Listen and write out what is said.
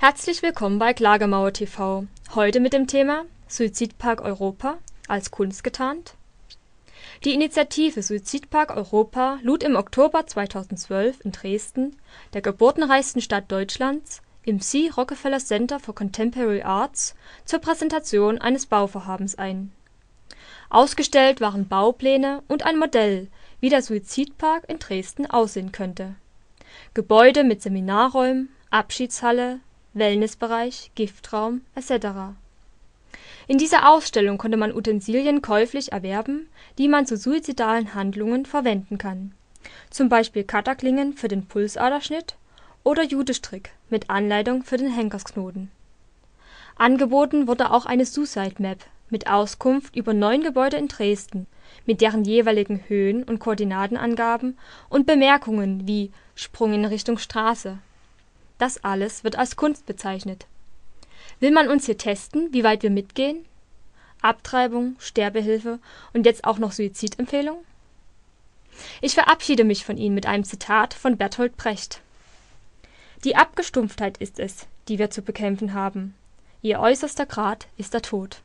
Herzlich willkommen bei Klagemauer TV. Heute mit dem Thema Suizidpark Europa als Kunst getarnt. Die Initiative Suizidpark Europa lud im Oktober 2012 in Dresden, der geburtenreichsten Stadt Deutschlands, im C. Rockefeller Center for Contemporary Arts zur Präsentation eines Bauvorhabens ein. Ausgestellt waren Baupläne und ein Modell, wie der Suizidpark in Dresden aussehen könnte. Gebäude mit Seminarräumen, Abschiedshalle, Wellnessbereich, Giftraum etc. In dieser Ausstellung konnte man Utensilien käuflich erwerben, die man zu suizidalen Handlungen verwenden kann, zum Beispiel Cutterklingen für den Pulsaderschnitt oder Judestrick mit Anleitung für den Henkersknoten. Angeboten wurde auch eine Suicide Map mit Auskunft über neun Gebäude in Dresden mit deren jeweiligen Höhen und Koordinatenangaben und Bemerkungen wie „ Sprung in Richtung Straße das alles wird als Kunst bezeichnet. Will man uns hier testen, wie weit wir mitgehen? Abtreibung, Sterbehilfe und jetzt auch noch Suizidempfehlung? Ich verabschiede mich von Ihnen mit einem Zitat von Bertolt Brecht. Die Abgestumpftheit ist es, die wir zu bekämpfen haben. Ihr äußerster Grad ist der Tod